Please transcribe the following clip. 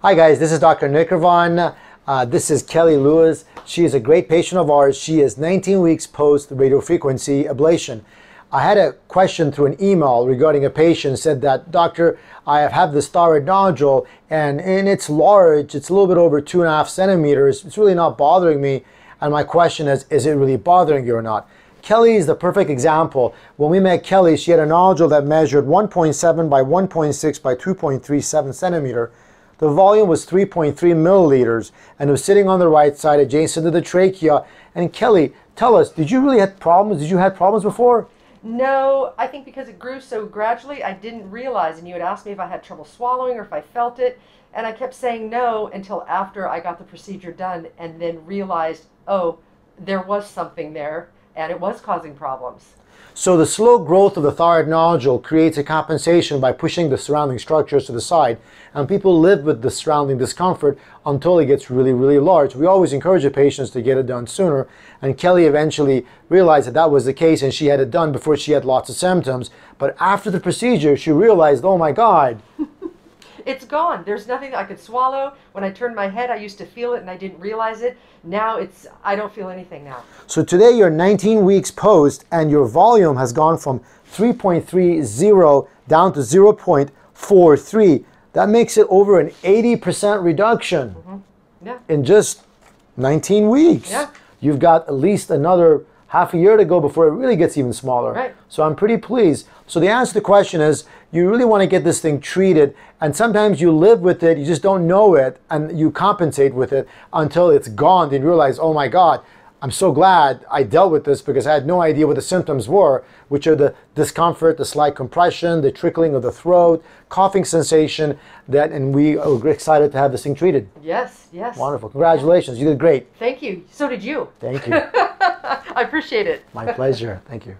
Hi guys, this is Dr. Nikravan. Uh, this is Kelly Lewis. She is a great patient of ours. She is 19 weeks post radiofrequency ablation. I had a question through an email regarding a patient said that, Doctor, I have had this thyroid nodule and, and it's large. It's a little bit over two and a half centimeters. It's really not bothering me. And my question is, is it really bothering you or not? Kelly is the perfect example. When we met Kelly, she had a nodule that measured 1.7 by 1.6 by 2.37 centimeter. The volume was 3.3 milliliters and it was sitting on the right side adjacent to the trachea. And Kelly, tell us, did you really have problems? Did you have problems before? No, I think because it grew so gradually, I didn't realize. And you had asked me if I had trouble swallowing or if I felt it. And I kept saying no until after I got the procedure done and then realized, oh, there was something there and it was causing problems. So the slow growth of the thyroid nodule creates a compensation by pushing the surrounding structures to the side, and people live with the surrounding discomfort until it gets really, really large. We always encourage the patients to get it done sooner, and Kelly eventually realized that that was the case, and she had it done before she had lots of symptoms. But after the procedure, she realized, oh my God, it's gone. There's nothing I could swallow. When I turned my head, I used to feel it and I didn't realize it. Now it's I don't feel anything now. So today you're 19 weeks post and your volume has gone from 3.30 down to 0.43. That makes it over an 80% reduction mm-hmm. yeah. in just 19 weeks. Yeah. You've got at least another half a year to go before it really gets even smaller. Right. So I'm pretty pleased. So the answer to the question is you really want to get this thing treated and sometimes you live with it, you just don't know it and you compensate with it until it's gone and you realize, oh my God, I'm so glad I dealt with this because I had no idea what the symptoms were, which are the discomfort, the slight compression, the trickling of the throat, coughing sensation, that and we are excited to have this thing treated. Yes, yes. Wonderful. Congratulations. You did great. Thank you. So did you. Thank you. I appreciate it. My pleasure. Thank you.